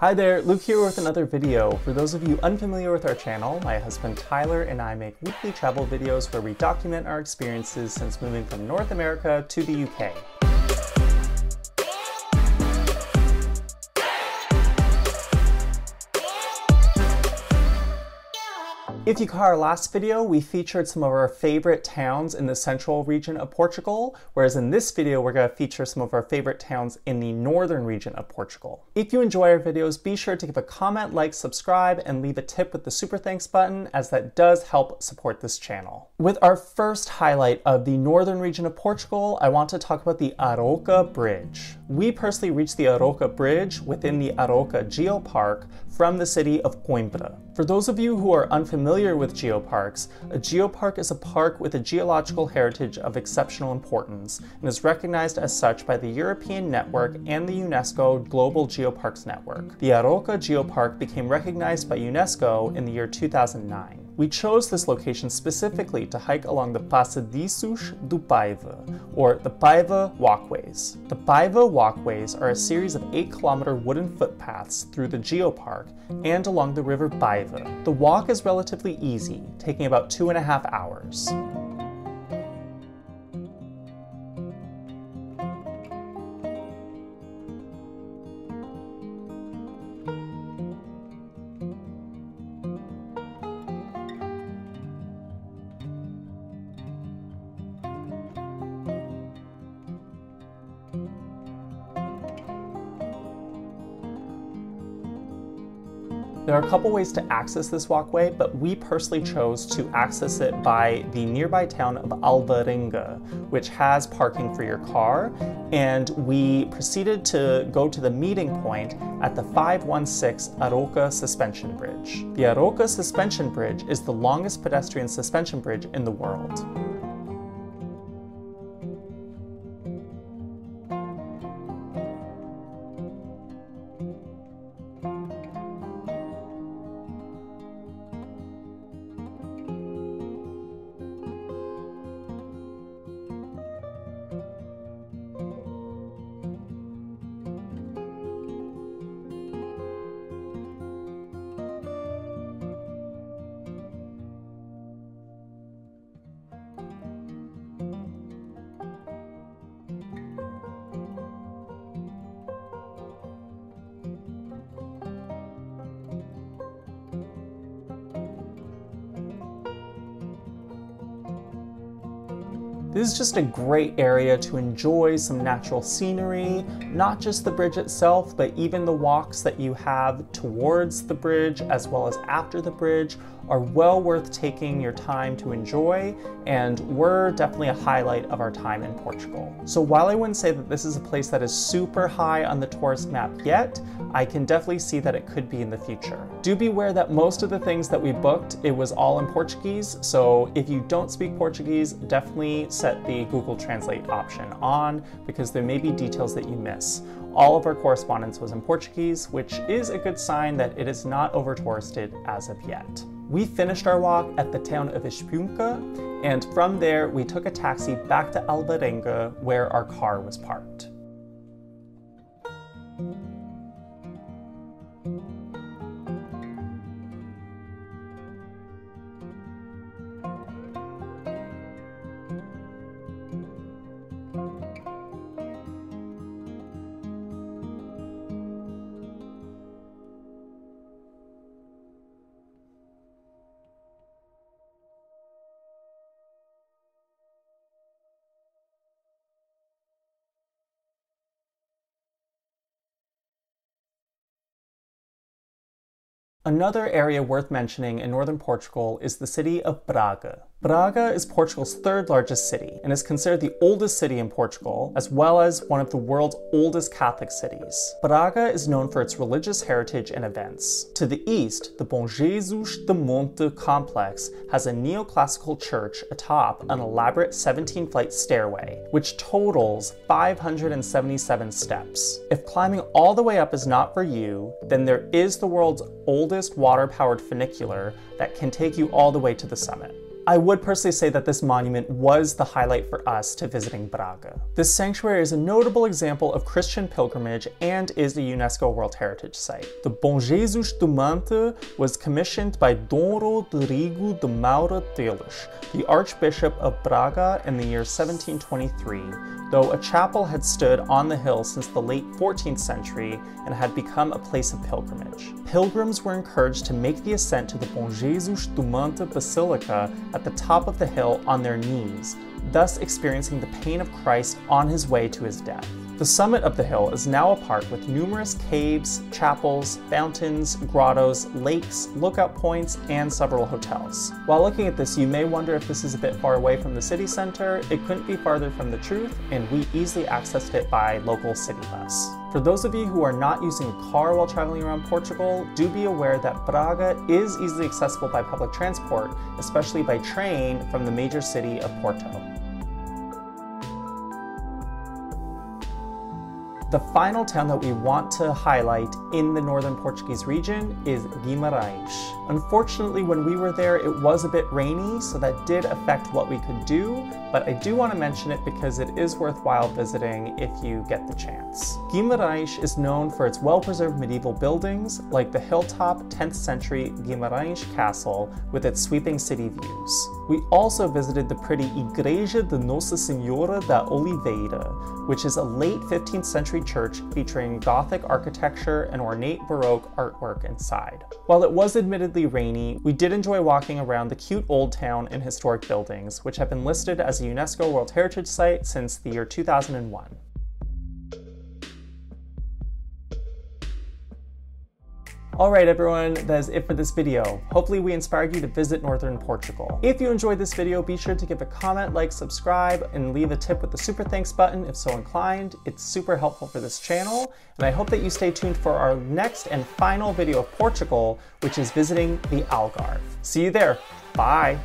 Hi there, Luke here with another video. For those of you unfamiliar with our channel, my husband Tyler and I make weekly travel videos where we document our experiences since moving from North America to the UK. If you caught our last video, we featured some of our favorite towns in the central region of Portugal, whereas in this video, we're going to feature some of our favorite towns in the northern region of Portugal. If you enjoy our videos, be sure to give a comment, like, subscribe, and leave a tip with the super thanks button, as that does help support this channel. With our first highlight of the northern region of Portugal, I want to talk about the Arouca Bridge. We personally reached the Arouca Bridge within the Arouca Geopark from the city of Coimbra. For those of you who are unfamiliar with geoparks, a geopark is a park with a geological heritage of exceptional importance and is recognized as such by the European Network and the UNESCO Global Geoparks Network. The Arouca Geopark became recognized by UNESCO in the year 2009. We chose this location specifically to hike along the Passadiços do Paiva, or the Paiva Walkways. The Paiva Walkways are a series of 8 kilometer wooden footpaths through the geopark and along the river Paiva. The walk is relatively easy, taking about two and a half hours. There are a couple ways to access this walkway, but we personally chose to access it by the nearby town of Alvarenga, which has parking for your car, and we proceeded to go to the meeting point at the 516 Arouca Suspension Bridge. The Arouca Suspension Bridge is the longest pedestrian suspension bridge in the world. This is just a great area to enjoy some natural scenery, not just the bridge itself, but even the walks that you have towards the bridge as well as after the bridge are well worth taking your time to enjoy and were definitely a highlight of our time in Portugal. So while I wouldn't say that this is a place that is super high on the tourist map yet, I can definitely see that it could be in the future. Do beware that most of the things that we booked, it was all in Portuguese, so if you don't speak Portuguese, definitely set the Google Translate option on because there may be details that you miss. All of our correspondence was in Portuguese, which is a good sign that it is not over touristed as of yet. We finished our walk at the town of Espiunca, and from there we took a taxi back to Alvarenga where our car was parked. Another area worth mentioning in northern Portugal is the city of Braga. Braga is Portugal's third largest city and is considered the oldest city in Portugal, as well as one of the world's oldest Catholic cities. Braga is known for its religious heritage and events. To the east, the Bom Jesus de Monte complex has a neoclassical church atop an elaborate 17-flight stairway, which totals 577 steps. If climbing all the way up is not for you, then there is the world's oldest water-powered funicular that can take you all the way to the summit. I would personally say that this monument was the highlight for us to visiting Braga. This sanctuary is a notable example of Christian pilgrimage and is a UNESCO World Heritage Site. The Bom Jesus do Monte was commissioned by Dom Rodrigo de Moura Teles, the Archbishop of Braga in the year 1723, though a chapel had stood on the hill since the late 14th century and had become a place of pilgrimage. Pilgrims were encouraged to make the ascent to the Bom Jesus do Monte Basilica at the top of the hill on their knees, thus experiencing the pain of Christ on his way to his death. The summit of the hill is now a park with numerous caves, chapels, fountains, grottos, lakes, lookout points, and several hotels. While looking at this, you may wonder if this is a bit far away from the city center. It couldn't be farther from the truth, and we easily accessed it by local city bus. For those of you who are not using a car while traveling around Portugal, do be aware that Braga is easily accessible by public transport, especially by train from the major city of Porto. The final town that we want to highlight in the northern Portuguese region is Guimarães. Unfortunately, when we were there, it was a bit rainy, so that did affect what we could do, but I do want to mention it because it is worthwhile visiting if you get the chance. Guimarães is known for its well-preserved medieval buildings, like the hilltop 10th century Guimarães Castle with its sweeping city views. We also visited the pretty Igreja de Nossa Senhora da Oliveira, which is a late 15th church featuring Gothic architecture and ornate Baroque artwork inside. While it was admittedly rainy, we did enjoy walking around the cute old town and historic buildings, which have been listed as a UNESCO World Heritage Site since the year 2001. Alright everyone, that is it for this video. Hopefully we inspired you to visit Northern Portugal. If you enjoyed this video, be sure to give a comment, like, subscribe, and leave a tip with the super thanks button if so inclined. It's super helpful for this channel, and I hope that you stay tuned for our next and final video of Portugal, which is visiting the Algarve. See you there. Bye.